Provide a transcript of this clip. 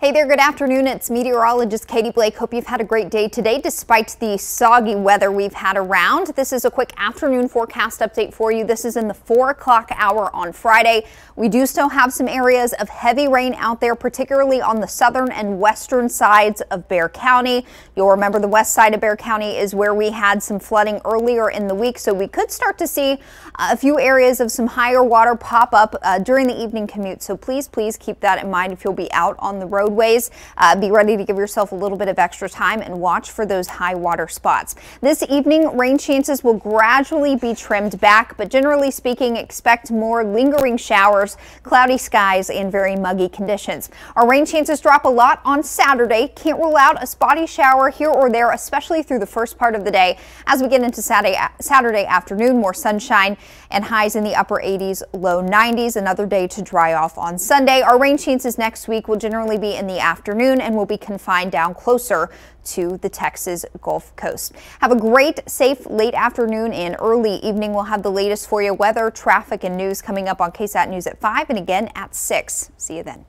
Hey there, good afternoon. It's meteorologist Kaiti Blake. Hope you've had a great day today despite the soggy weather we've had around. This is a quick afternoon forecast update for you. This is in the 4 o'clock hour on Friday. We do still have some areas of heavy rain out there, particularly on the southern and western sides of Bexar County. You'll remember the west side of Bexar County is where we had some flooding earlier in the week, so we could start to see a few areas of some higher water pop up uh, during the evening commute. So please, please keep that in mind if you'll be out on the road roadways. Uh, be ready to give yourself a little bit of extra time and watch for those high water spots. This evening, rain chances will gradually be trimmed back, but generally speaking, expect more lingering showers, cloudy skies, and very muggy conditions. Our rain chances drop a lot on Saturday. Can't rule out a spotty shower here or there, especially through the first part of the day. As we get into Saturday, Saturday afternoon, more sunshine and highs in the upper 80s, low 90s. Another day to dry off on Sunday. Our rain chances next week will generally be in the afternoon and will be confined down closer to the Texas Gulf Coast. Have a great, safe late afternoon and early evening. We'll have the latest for you weather, traffic, and news coming up on KSAT News at 5 and again at 6. See you then.